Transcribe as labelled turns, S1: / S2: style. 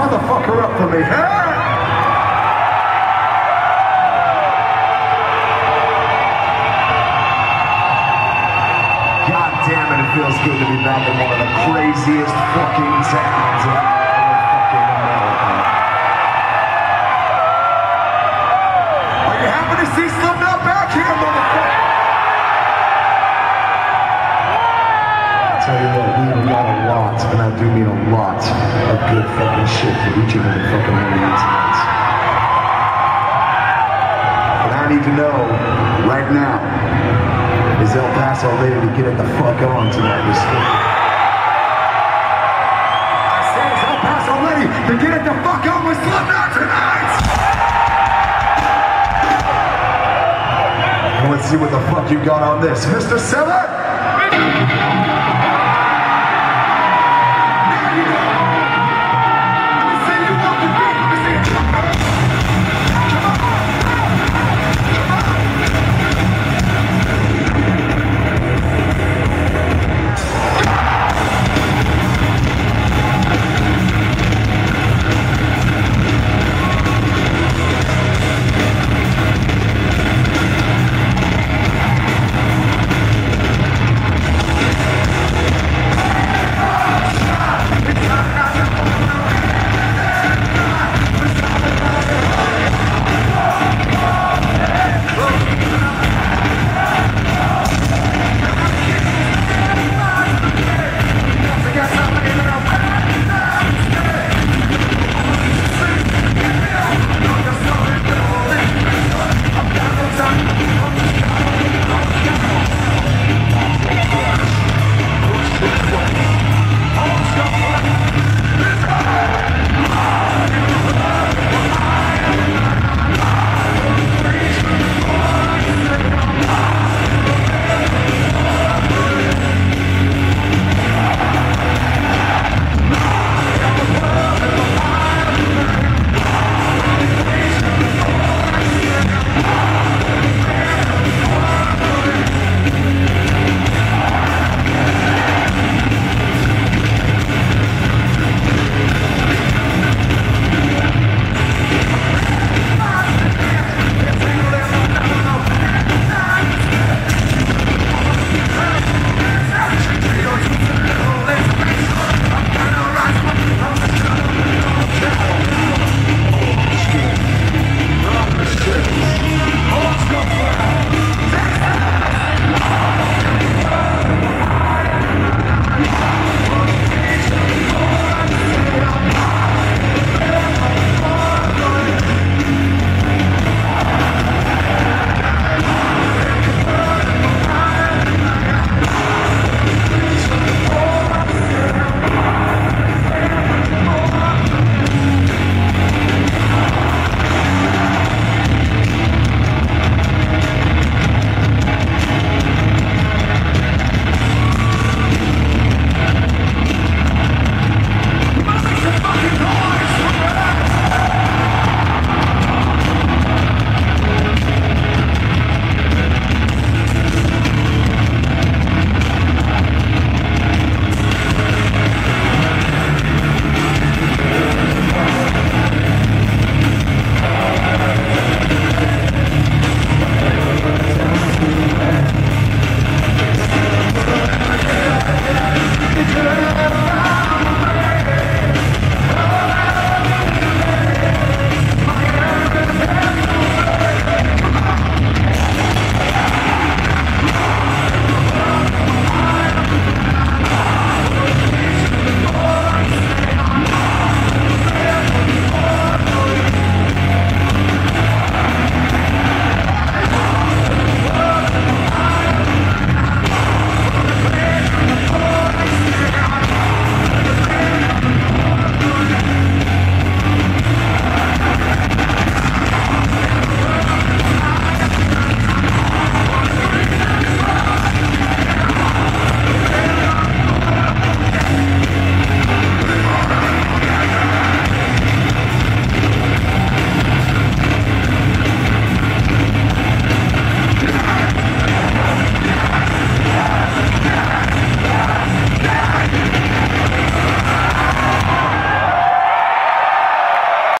S1: motherfucker up for me, huh? God damn it, it feels good to be back in one of the craziest fucking towns and I do mean a lot, of good fucking shit for each and every fucking one of you. But I need to know, right now, is El Paso ready to get it the fuck on tonight? This I say, is El Paso ready to get it the fuck on with Slipknot tonight? Let's see what the fuck you got on this, Mr. Seven.